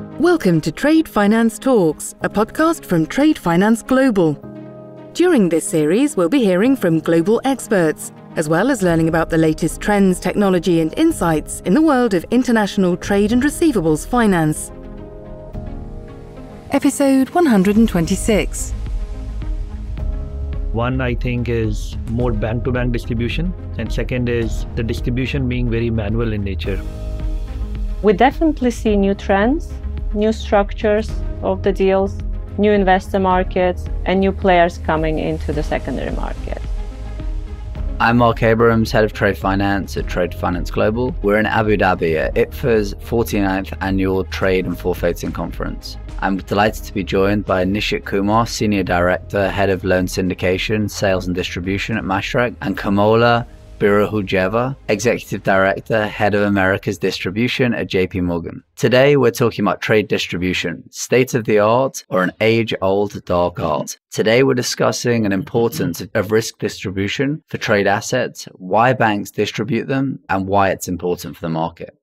Welcome to Trade Finance Talks, a podcast from Trade Finance Global. During this series, we'll be hearing from global experts, as well as learning about the latest trends, technology, and insights in the world of international trade and receivables finance. Episode 126. One, I think, is more bank to bank distribution, and second is the distribution being very manual in nature. We definitely see new trends new structures of the deals, new investor markets, and new players coming into the secondary market. I'm Mark Abrams, Head of Trade Finance at Trade Finance Global. We're in Abu Dhabi at ITFA's 49th Annual Trade and Forfaiting Conference. I'm delighted to be joined by Nishit Kumar, Senior Director, Head of Loan Syndication, Sales and Distribution at Mashreq, and Kamola Burikhodjaeva, Executive Director, Head of Americas Distribution at JP Morgan. Today, we're talking about trade distribution, state of the art or an age old dark art. Today, we're discussing an importance of risk distribution for trade assets, why banks distribute them, and why it's important for the market.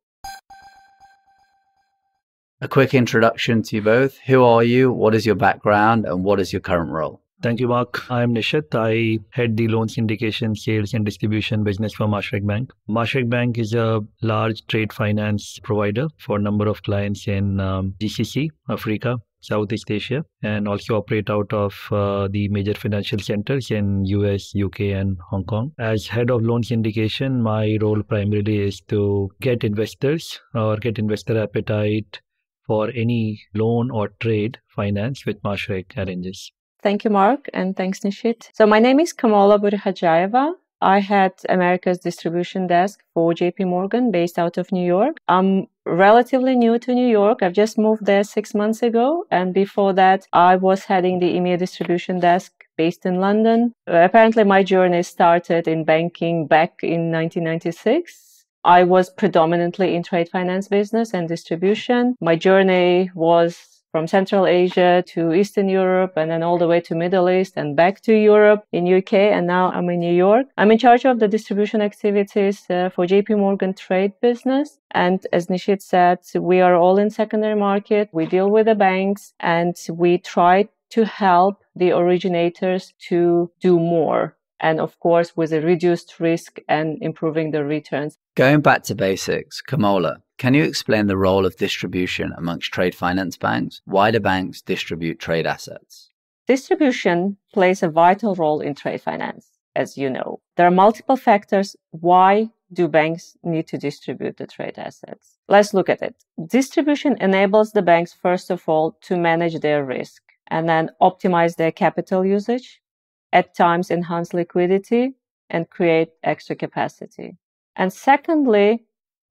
A quick introduction to you both. Who are you? What is your background? And what is your current role? Thank you, Mark. I am Nishit. I head the loan syndication, sales, and distribution business for Mashreq Bank. Mashreq Bank is a large trade finance provider for a number of clients in um, GCC, Africa, Southeast Asia, and also operate out of uh, the major financial centers in US, UK, and Hong Kong. As head of loan syndication, my role primarily is to get investors or get investor appetite for any loan or trade finance with Mashreq arranges. Thank you, Mark, and thanks, Nishit. So my name is Kamola Burikhodjaeva. I had America's distribution desk for JP Morgan based out of New York. I'm relatively new to New York. I've just moved there six months ago. And before that, I was heading the EMEA distribution desk based in London. Uh, apparently, my journey started in banking back in 1996. I was predominantly in trade finance business and distribution. My journey was from Central Asia to Eastern Europe and then all the way to Middle East and back to Europe in UK and now I'm in New York. I'm in charge of the distribution activities uh, for JP Morgan trade business and as Nishit said, we are all in secondary market. We deal with the banks and we try to help the originators to do more and of course with a reduced risk and improving the returns. Going back to basics, Kamola, can you explain the role of distribution amongst trade finance banks? Why do banks distribute trade assets? Distribution plays a vital role in trade finance, as you know. There are multiple factors why do banks need to distribute the trade assets? Let's look at it. Distribution enables the banks, first of all, to manage their risk and then optimize their capital usage, at times enhance liquidity and create extra capacity. And secondly,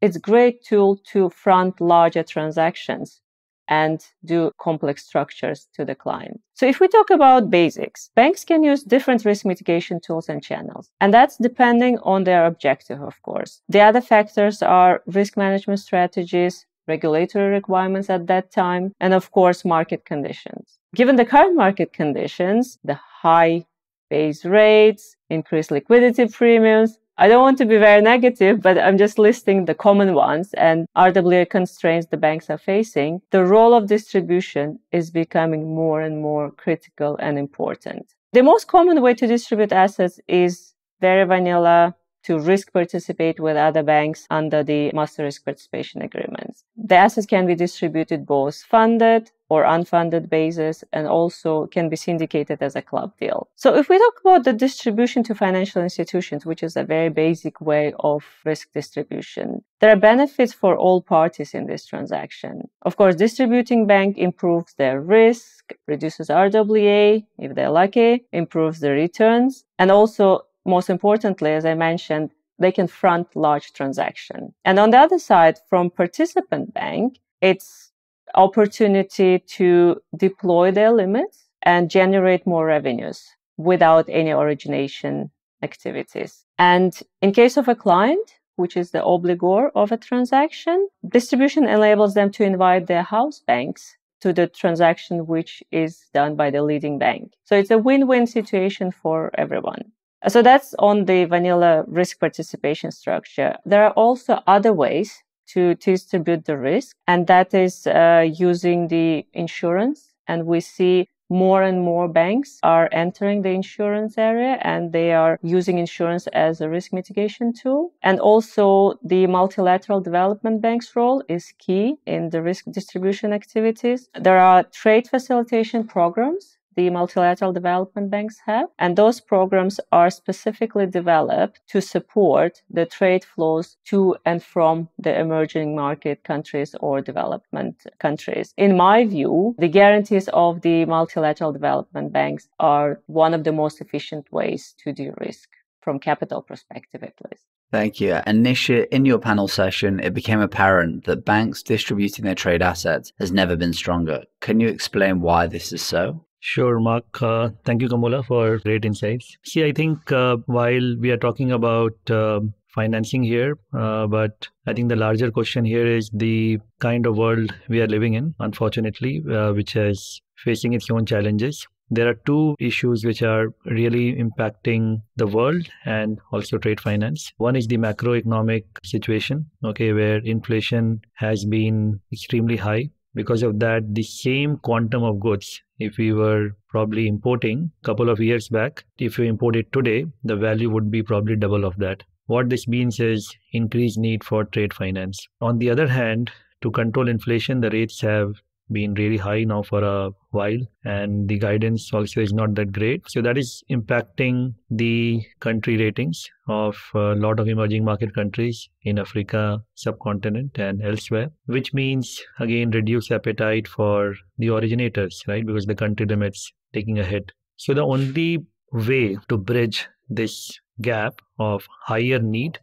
it's great tool to front larger transactions and do complex structures to the client. So if we talk about basics, banks can use different risk mitigation tools and channels. And that's depending on their objective, of course. The other factors are risk management strategies, regulatory requirements at that time, and of course, market conditions. Given the current market conditions, the high base rates, increased liquidity premiums, I don't want to be very negative, but I'm just listing the common ones and RWA constraints the banks are facing. The role of distribution is becoming more and more critical and important. The most common way to distribute assets is very vanilla to risk participate with other banks under the master risk participation agreements. The assets can be distributed both funded or unfunded basis and also can be syndicated as a club deal. So if we talk about the distribution to financial institutions, which is a very basic way of risk distribution, there are benefits for all parties in this transaction. Of course, distributing bank improves their risk, reduces RWA if they're lucky, improves the returns, and also most importantly, as I mentioned, they can front large transaction. And on the other side, from participant bank, it's opportunity to deploy their limits and generate more revenues without any origination activities. And in case of a client, which is the obligor of a transaction, distribution enables them to invite their house banks to the transaction which is done by the leading bank. So it's a win-win situation for everyone. So that's on the vanilla risk participation structure. There are also other ways to distribute the risk, and that is uh, using the insurance. And we see more and more banks are entering the insurance area and they are using insurance as a risk mitigation tool. And also the multilateral development bank's role is key in the risk distribution activities. There are trade facilitation programs the multilateral development banks have. And those programs are specifically developed to support the trade flows to and from the emerging market countries or development countries. In my view, the guarantees of the multilateral development banks are one of the most efficient ways to de-risk from capital perspective at least. Thank you. And Nishit, in your panel session, it became apparent that banks distributing their trade assets has never been stronger. Can you explain why this is so? Sure, Mark. Uh, thank you, Kamola, for great insights. See, I think uh, while we are talking about uh, financing here, uh, but I think the larger question here is the kind of world we are living in, unfortunately, uh, which is facing its own challenges. There are two issues which are really impacting the world and also trade finance. One is the macroeconomic situation, okay, where inflation has been extremely high because of that the same quantum of goods if we were probably importing a couple of years back if you import it today the value would be probably double of that. What this means is increased need for trade finance. On the other hand to control inflation the rates have been really high now for a while and the guidance also is not that great. So that is impacting the country ratings of a lot of emerging market countries in africa subcontinent and elsewhere which means again reduced appetite for the originators right? Because the country limits taking a hit. So the only way to bridge this gap of higher need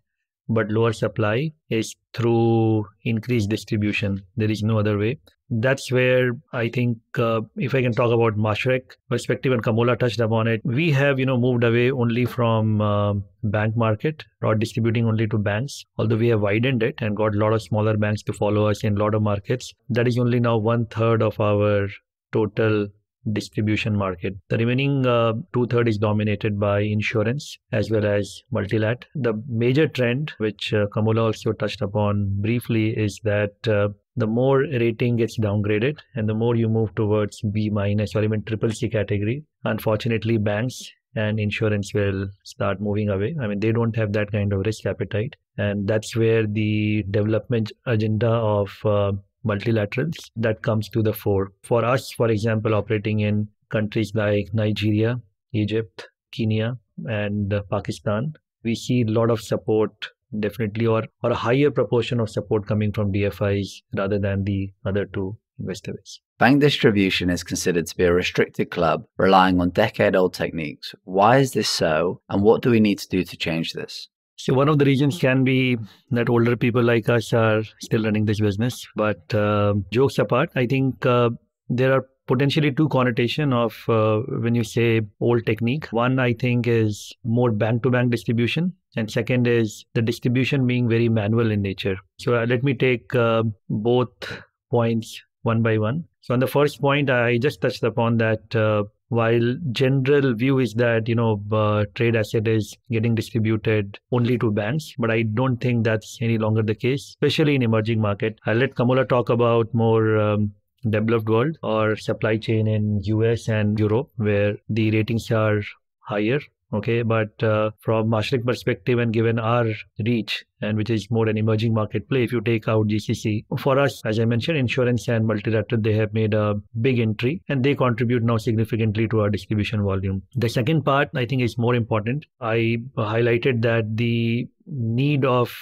but lower supply is through increased distribution there is no other way that's where I think uh, if I can talk about Mashreq perspective and Kamola touched upon it, we have you know moved away only from uh, bank market or distributing only to banks. Although we have widened it and got a lot of smaller banks to follow us in a lot of markets, that is only now one third of our total distribution market. The remaining uh, two third is dominated by insurance as well as multilat. The major trend, which uh, Kamola also touched upon briefly, is that uh, the more rating gets downgraded and the more you move towards B minus or even triple C category, unfortunately, banks and insurance will start moving away. I mean, they don't have that kind of risk appetite. And that's where the development agenda of uh, multilaterals that comes to the fore. For us, for example, operating in countries like Nigeria, Egypt, Kenya, and uh, Pakistan, we see a lot of support definitely or or a higher proportion of support coming from DFIs rather than the other two investors. Bank distribution is considered to be a restricted club relying on decade old techniques. Why is this so, and what do we need to do to change this? So, one of the reasons can be that older people like us are still running this business. But uh, jokes apart, I think uh, there are potentially two connotation of uh, when you say old technique. One i think is more bank to bank distribution. And second is the distribution being very manual in nature. So uh, let me take uh, both points one by one. So on the first point i just touched upon that uh, while general view is that you know uh, trade asset is getting distributed only to banks but i don't think that's any longer the case especially in emerging market. I'll let Kamola talk about more um, developed world or supply chain in US and Europe where the ratings are higher okay but uh, from Mashreq perspective and given our reach and which is more an emerging market play if you take out GCC for us as I mentioned insurance and multilateral they have made a big entry and they contribute now significantly to our distribution volume. The second part I think is more important. I highlighted that the need of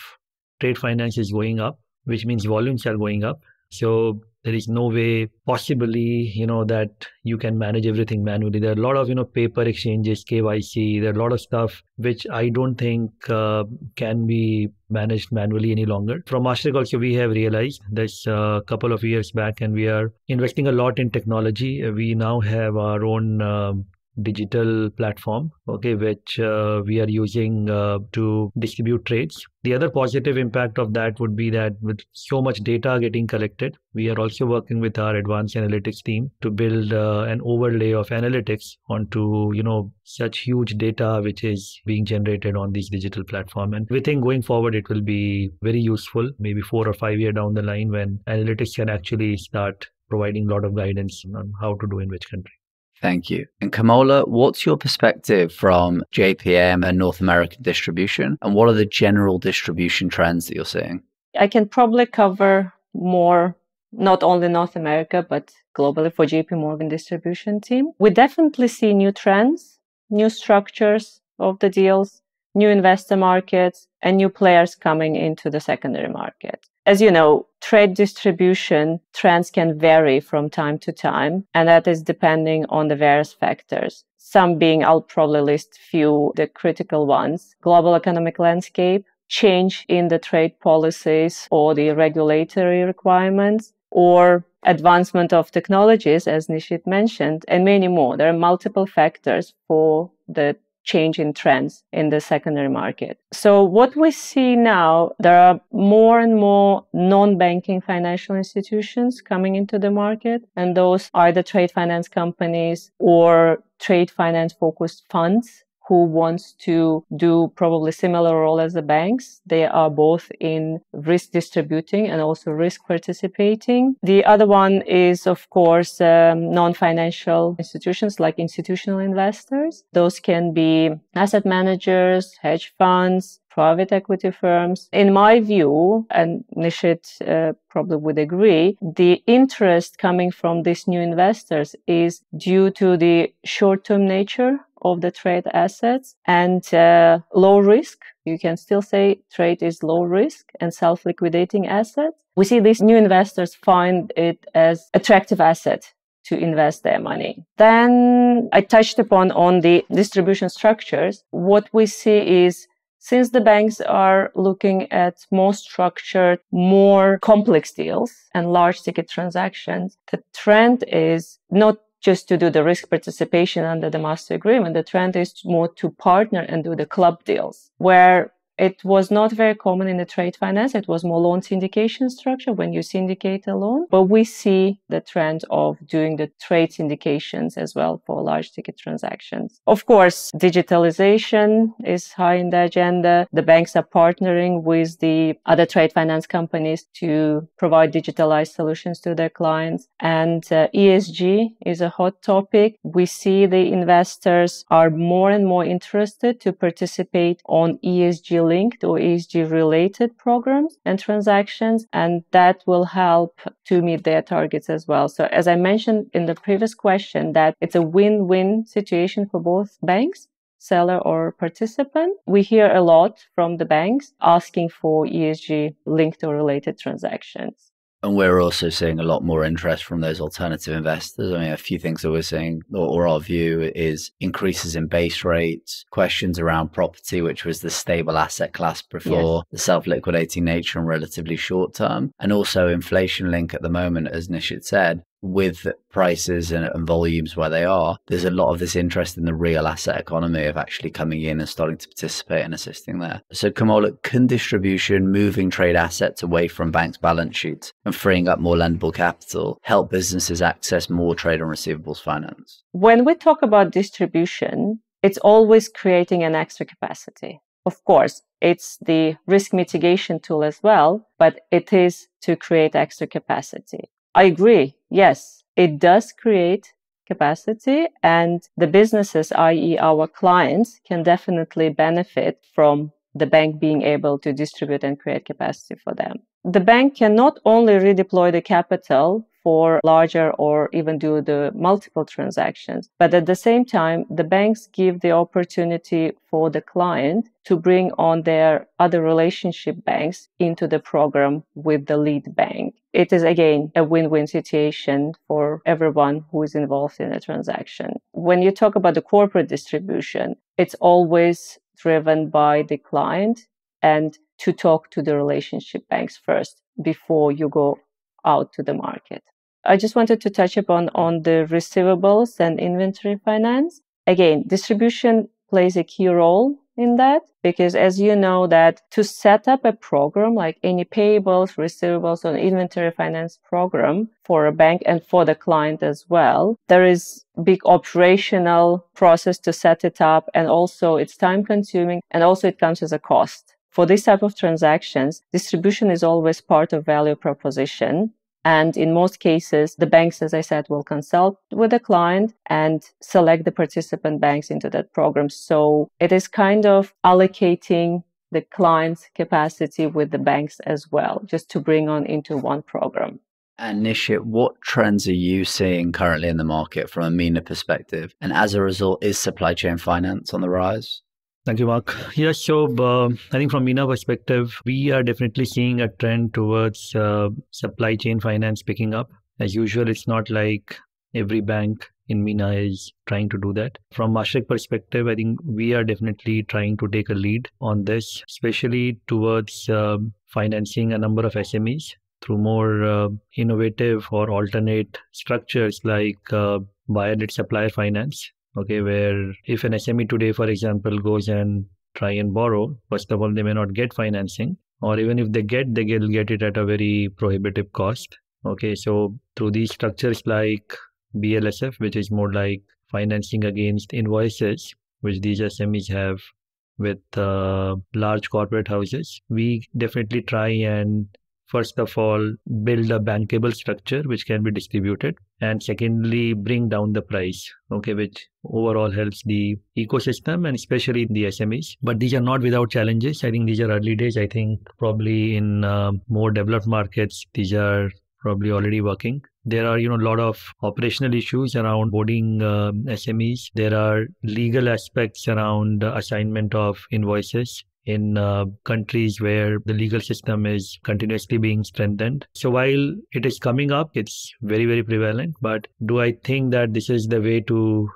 trade finance is going up which means volumes are going up. So there is no way possibly you know that you can manage everything manually. There are a lot of you know paper exchanges kyc there are a lot of stuff which i don't think uh, can be managed manually any longer. From Mashreq also we have realized this a uh, couple of years back and we are investing a lot in technology. We now have our own uh, digital platform, okay, which uh, we are using uh, to distribute trades. The other positive impact of that would be that with so much data getting collected, we are also working with our advanced analytics team to build uh, an overlay of analytics onto, you know, such huge data which is being generated on this digital platform. And we think going forward, it will be very useful, maybe four or five year down the line when analytics can actually start providing a lot of guidance on how to do in which country. Thank you. And Kamola, what's your perspective from JPM and North American distribution? And what are the general distribution trends that you're seeing? I can probably cover more, not only North America, but globally for JP Morgan distribution team. We definitely see new trends, new structures of the deals, new investor markets, and new players coming into the secondary market. As you know, trade distribution trends can vary from time to time, and that is depending on the various factors. Some being, I'll probably list few, the critical ones. Global economic landscape, change in the trade policies or the regulatory requirements, or advancement of technologies, as Nishit mentioned, and many more. There are multiple factors for the change in trends in the secondary market. So what we see now, there are more and more non-banking financial institutions coming into the market, and those are the trade finance companies or trade finance focused funds who wants to do probably similar role as the banks. They are both in risk distributing and also risk participating. The other one is, of course, um, non-financial institutions like institutional investors. Those can be asset managers, hedge funds, private equity firms. In my view, and Nishit uh, probably would agree, the interest coming from these new investors is due to the short-term nature of the trade assets and uh, low risk. You can still say trade is low risk and self liquidating asset. We see these new investors find it as attractive asset to invest their money. Then I touched upon on the distribution structures. What we see is since the banks are looking at more structured, more complex deals and large ticket transactions, the trend is not just to do the risk participation under the master agreement. The trend is more to partner and do the club deals where it was not very common in the trade finance. It was more loan syndication structure when you syndicate a loan. But we see the trend of doing the trade syndications as well for large ticket transactions. Of course, digitalization is high in the agenda. The banks are partnering with the other trade finance companies to provide digitalized solutions to their clients. And uh, ESG is a hot topic. We see the investors are more and more interested to participate on ESG linked or ESG related programs and transactions. And that will help to meet their targets as well. So as I mentioned in the previous question that it's a win-win situation for both banks seller or participant. We hear a lot from the banks asking for ESG linked or related transactions. And we're also seeing a lot more interest from those alternative investors. I mean, a few things that we're seeing, or, our view, is increases in base rates, questions around property, which was the stable asset class before, yes. the self liquidating nature and relatively short term, and also inflation link at the moment, as Nishit said, with prices and, and, volumes where they are, there's a lot of this interest in the real asset economy of actually coming in and starting to participate and assisting there. So, Kamola, can distribution, moving trade assets away from banks' balance sheets and freeing up more lendable capital help businesses access more trade and receivables finance? When we talk about distribution, it's always creating an extra capacity. Of course, it's the risk mitigation tool as well, but it is to create extra capacity. I agree. Yes, it does create capacity and the businesses, i.e. our clients can definitely benefit from the bank being able to distribute and create capacity for them. The bank can not only redeploy the capital for larger or even do the multiple transactions. But at the same time, the banks give the opportunity for the client to bring on their other relationship banks into the program with the lead bank. It is again a win-win situation for everyone who is involved in a transaction. When you talk about the corporate distribution, it's always driven by the client and to talk to the relationship banks first before you go out to the market. I just wanted to touch upon on the receivables and inventory finance. again, distribution plays a key role in that because as you know that to set up a program like any payables receivables or inventory finance program for a bank and for the client as well there is big operational process to set it up and also it's time consuming and also it comes as a cost for this type of transactions distribution is always part of value proposition and in most cases, the banks, as I said, will consult with the client and select the participant banks into that program. So it is kind of allocating the client's capacity with the banks as well, just to bring on into one program. And Nishit, what trends are you seeing currently in the market from a MENA perspective? And as a result, is supply chain finance on the rise? Thank you, Mark. Yes, so uh, I think from MENA perspective, we are definitely seeing a trend towards uh, supply chain finance picking up. As usual, it's not like every bank in MENA is trying to do that. From Mashreq perspective, I think we are definitely trying to take a lead on this, especially towards uh, financing a number of SMEs through more uh, innovative or alternate structures like uh, buyer-led supplier finance okay where if an sme today for example goes and try and borrow first of all they may not get financing or even if they get they will get it at a very prohibitive cost. Okay so through these structures like blsf which is more like financing against invoices which these smes have with uh, large corporate houses we definitely try and first of all build a bankable structure which can be distributed and secondly bring down the price okay which overall helps the ecosystem and especially the smes but these are not without challenges. I think these are early days. I think probably in uh, more developed markets these are probably already working. There are you know a lot of operational issues around boarding uh, smes there are legal aspects around assignment of invoices in uh, countries where the legal system is continuously being strengthened. So while it is coming up, it's very, very prevalent. But do I think that this is the way to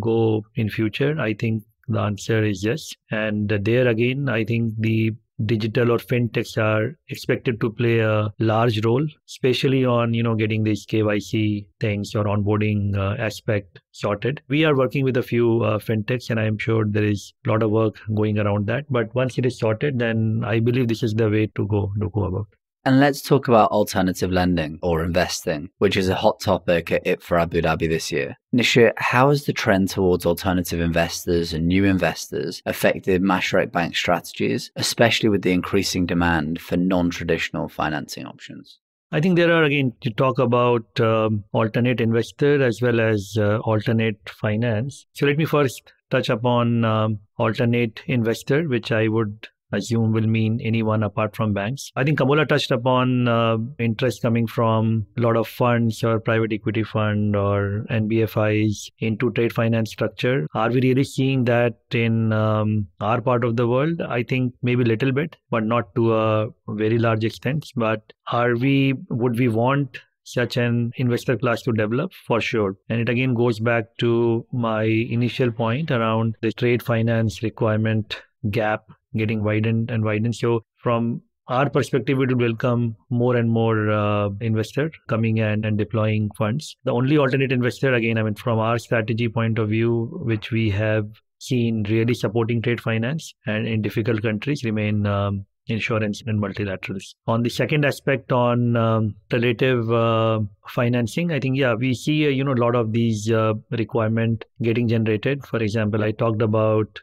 go in future? I think the answer is yes. And there again, I think the digital or fintechs are expected to play a large role, especially on you know getting these KYC things or onboarding uh, aspect sorted. We are working with a few uh, fintechs, and I am sure there is a lot of work going around that. But once it is sorted, then I believe this is the way to go to go about. And let's talk about alternative lending or investing, which is a hot topic at ITFA Abu Dhabi this year. Nishit, how has the trend towards alternative investors and new investors affected Mashreq Bank strategies, especially with the increasing demand for non traditional financing options? I think there are again to talk about um, alternate investor as well as uh, alternate finance. So let me first touch upon um, alternate investor, which I would assume will mean anyone apart from banks. I think Kamola touched upon uh, interest coming from a lot of funds or private equity fund or NBFIs into trade finance structure. Are we really seeing that in um, our part of the world? I think maybe a little bit, but not to a very large extent. But are we, would we want such an investor class to develop for sure. And it again goes back to my initial point around the trade finance requirement gap getting widened and widened. So from our perspective, it will welcome more and more uh, investor coming in and deploying funds. The only alternate investor, again, I mean, from our strategy point of view, which we have seen really supporting trade finance and in difficult countries remain um, insurance and multilaterals. On the second aspect on um, relative uh, financing, I think, yeah, we see, uh, you know, a lot of these uh, requirement getting generated. For example, I talked about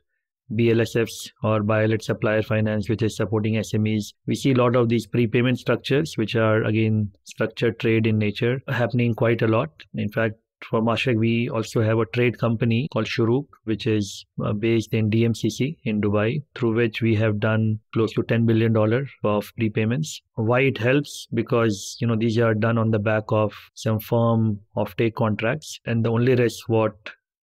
BLSFs or buyer-led supplier finance, which is supporting SMEs. We see a lot of these prepayment structures, which are again structured trade in nature, happening quite a lot. In fact, for Mashreq, we also have a trade company called Shuruk, which is uh, based in DMCC in Dubai, through which we have done close to $10 billion of prepayments. Why it helps? Because, you know, these are done on the back of some firm offtake contracts. And the only risk what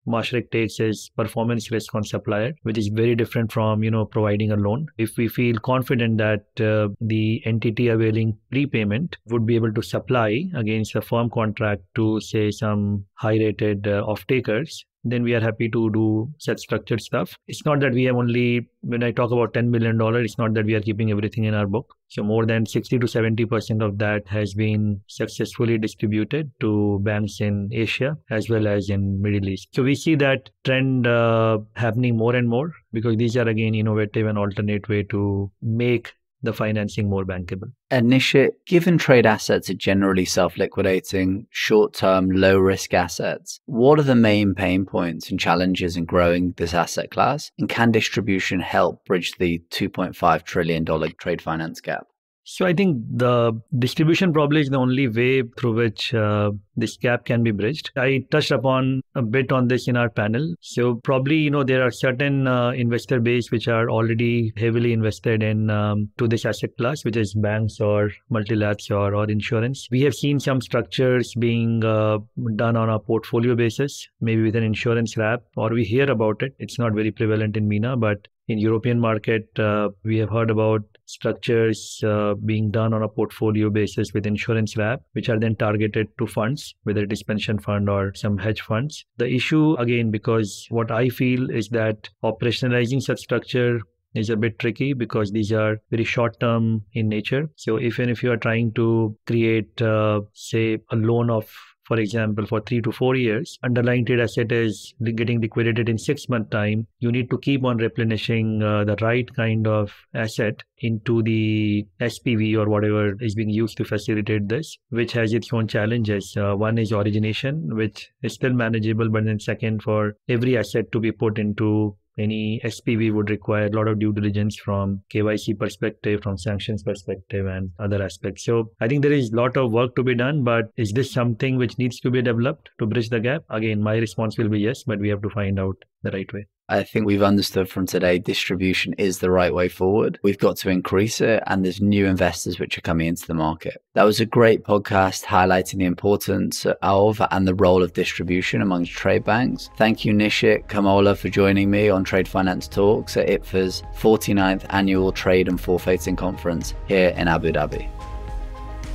Mashreq takes is performance risk on supplier, which is very different from you know providing a loan. If we feel confident that uh, the entity availing prepayment would be able to supply against a firm contract to say some high-rated uh, off-takers, then we are happy to do such structured stuff. It's not that we have only, when I talk about $10 million, it's not that we are keeping everything in our book. So more than 60 to 70% of that has been successfully distributed to banks in Asia as well as in Middle East. So we see that trend uh, happening more and more because these are again innovative and alternate way to make the financing more bankable. And Nishit, given trade assets are generally self liquidating, short term, low risk assets, what are the main pain points and challenges in growing this asset class? And can distribution help bridge the $2.5 trillion trade finance gap? So I think the distribution probably is the only way through which uh, this gap can be bridged. I touched upon a bit on this in our panel. So probably you know there are certain uh, investor base which are already heavily invested in um, to this asset class, which is banks or multilats or or insurance. We have seen some structures being uh, done on a portfolio basis, maybe with an insurance wrap, or we hear about it. It's not very prevalent in MENA, but in European market, uh, we have heard about structures uh, being done on a portfolio basis with insurance wrap, which are then targeted to funds, whether it is pension fund or some hedge funds. The issue again, because what I feel is that operationalizing such structure is a bit tricky because these are very short term in nature. So even if you are trying to create, uh, say, a loan of for example, for three to four years, underlying trade asset is getting liquidated in six month time. You need to keep on replenishing uh, the right kind of asset into the SPV or whatever is being used to facilitate this, which has its own challenges. Uh, one is origination, which is still manageable, but then second, for every asset to be put into any SPV would require a lot of due diligence from KYC perspective, from sanctions perspective, and other aspects. So I think there is a lot of work to be done, but is this something which needs to be developed to bridge the gap? Again, my response will be yes, but we have to find out the right way. I think we've understood from today distribution is the right way forward. We've got to increase it, and there's new investors which are coming into the market. That was a great podcast highlighting the importance of and the role of distribution amongst trade banks. Thank you, Nishit Kamola, for joining me on Trade Finance Talks at ITFA's 49th Annual Trade and Forfaiting Conference here in Abu Dhabi.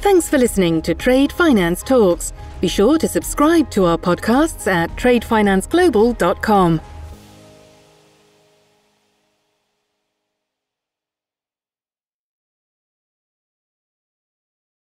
Thanks for listening to Trade Finance Talks. Be sure to subscribe to our podcasts at tradefinanceglobal.com.